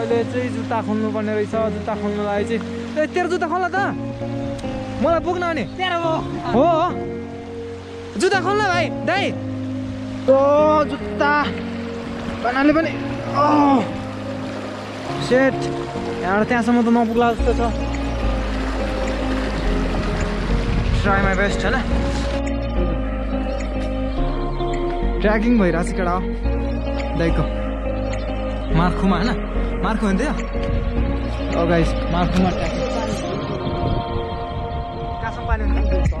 अहिले चाहिँ जुत्ता खोल्नुपर्ने रहेछ जुत्ता खोल्नुलाई चाहिँ ए तेरो जुत्ता खोल्न त। मलाई पुग्न अनि। हो। जुत्ता खोल्न भाइ दाइ। ओ जुत्ता। बनाले पनि सेट यहाँबाट त्यहाँसम्म त नपुग्ला जस्तो छ। ट्राई माई बेस्ट होइन ट्र्याकिङ भइरहेको छ केटा हो। दाइको। मार्खुमा होइन गाइस मार्खुमा ट्र्याकिङ कहाँसम्म पानी हुन्छ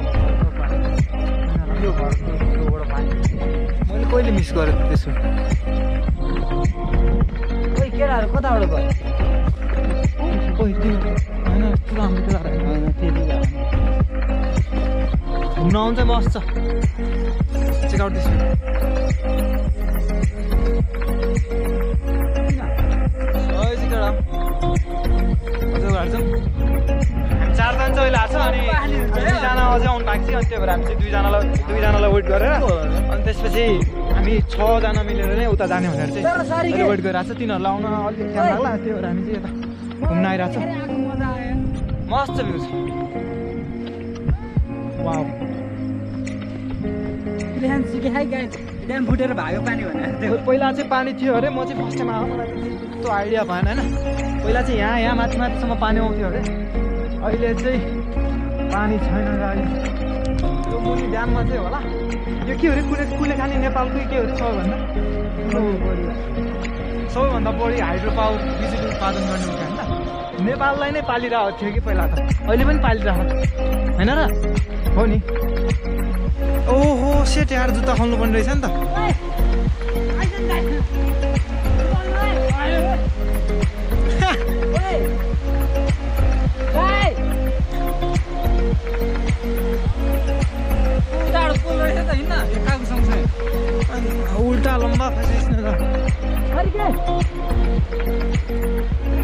यो घरको छेउबाट पानी मैले कहिले मिस गरेको त्यसो केटाहरू कताबाट तिम्रो होइन यस्तो राम्रो केटाहरू होइन घुम्न आउनु चाहिँ मस्त छ चेक अझै आउनु बाँकी छ अनि त्यही भएर हामी चाहिँ दुईजनालाई दुईजनालाई वेट गरेर अनि त्यसपछि हामी छजना मिलेर नै उता जाने भनेर चाहिँ वेट गरिरहेको छ। तिनीहरूलाई आउन अलिक टाइम लाग्ला त्यही भएर हामी चाहिँ यता घुम्न आइरहेको छ। मस्त भ्यू छ। बिहान फुटेर भाग्यो पानी भनेर। पहिला चाहिँ पानी थियो अरे म चाहिँ फर्स्ट टाइम आएको मलाई चाहिँ त्यस्तो आइडिया भएन होइन। पहिला चाहिँ यहाँ यहाँ माथि माथिसम्म पानी आउँथ्यो अरे। अहिले चाहिँ पानी छैन यो मुनि ड्याममा चाहिँ होला। यो के अरे कुले कुले खाने नेपालकै के अरे सबैभन्दा? सबैभन्दा बढी। हाइड्रो पावर बिजुली उत्पादन गर्ने हुन्छ होइन नेपाललाई नै पालिरहेको थियो कि पहिला त? अहिले पनि पालिरहेको होइन र? हो नि। ओहो सेट यार जुत्ता खोल्नु पर्ने रहेछ नि त।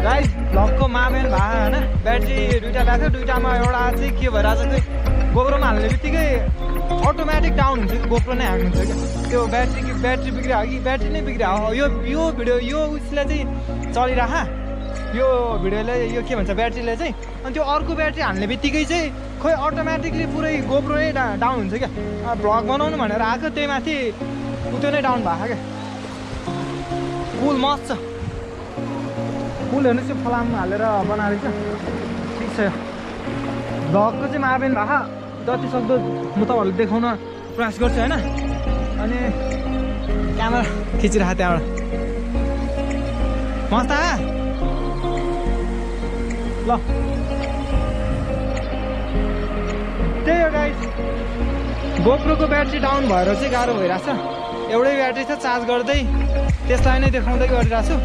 गाइस भ्लगको मामेन भए होइन? ब्याट्री दुइटा ल्याएको थियो दुइटामा एउटा चाहिँ के भइरहेको छ कि गोप्रोमा हाल्ने बित्तिकै अटोमेटिक डाउन हुन्छ कि गोप्रो नै ह्याङ हुन्छ क्या? त्यो ब्याट्री कि ब्याट्री बिग्रियो कि ब्याट्री नै बिग्रियो? यो यो भिडियो यो उसले चाहिँ चलिरह यो भिडियोले यो के भन्छ ब्याट्रीले चाहिँ? अनि त्यो अर्को ब्याट्री हाल्ने बित्तिकै चाहिँ खोइ अटोमेटिकली पुरै गोप्रो नै डाउन हुन्छ क्या? भ्लग बनाउनु भनेर आएको त्यही माथि त्यो नै डाउन भएको क्या? पुल मस्त छ। पुल हेर्नु चाहिँ फलाम हालेर बनाएको रहेछ ठिक छ। भ्लगको चाहिँ मार्बेन भएको जति सक्दो म तपाईँहरूलाई देखाउन प्रयास गर्छु होइन? अनि क्यामेरा खिचिरहेको त्यहाँबाट। मस्त? ल। त्यही हो गाइस गोप्रोको ब्याट्री डाउन भएर चाहिँ गाह्रो भइरहेछ एउटै ब्याट्री छ चार्ज गर्दै त्यसलाई नै देखाउँदै गरिरहेको छु।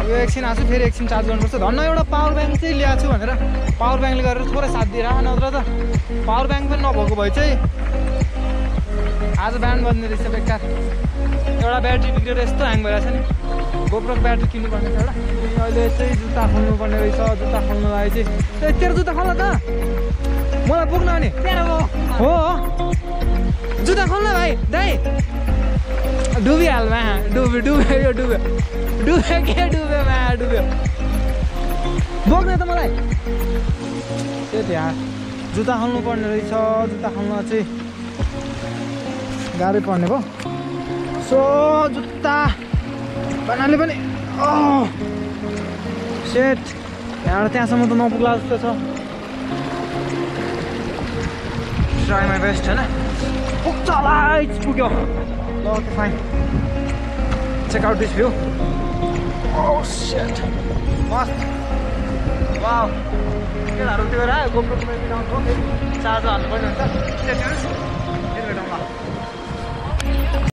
अब यो एकछिन आएको छु फेरि एकछिन चार्ज गर्नुपर्छ। धन्न एउटा पावर ब्याङ्क चाहिँ ल्याएको छु भनेर। पावर ब्याङ्कले गरेर थोरै साथ दिइरह नत्र त। पावर ब्याङ्क पनि नभएको भए चाहिँ आज बिहान बज्ने रहेछ बेकार। एउटा ब्याट्री बिग्रेर यस्तो ह्याङ भइरहेछ नि। गोप्रोको ब्याट्री किन्नुपर्ने छ एउटा। अनि अहिले चाहिँ जुत्ता खोल्नुपर्ने रहेछ जुत्ता खोल्नुलाई चाहिँ। तेरो जुत्ता खोल्न त। मलाई पुग्न अनि। हो। जुत्ता खोल्न भाइ दाइ। डुबिहाल्मा डुब्यो डुब्यो यो डुब्यो डुब्यो के डुब्यो मा डुब्यो बोक्ने त मलाई। त्यो त्यहाँ जुत्ता खोल्नु पर्ने रहेछ जुत्ता खोल्न चाहिँ गाह्रै पर्ने भयो सो जुत्ता बनाले पनि सेट यहाँबाट त्यहाँसम्म त नपुग्ला जस्तो छ। ट्राई माई बेस्ट होइन पुग्छ होला पुग्यो। Okay fine check out this view Oh shit. मस्त वाउ केटाहरू त्यो बेला गोप्रो चार्जर हाल्नुपर्ने हुन्छ फेरि भेटौँ ल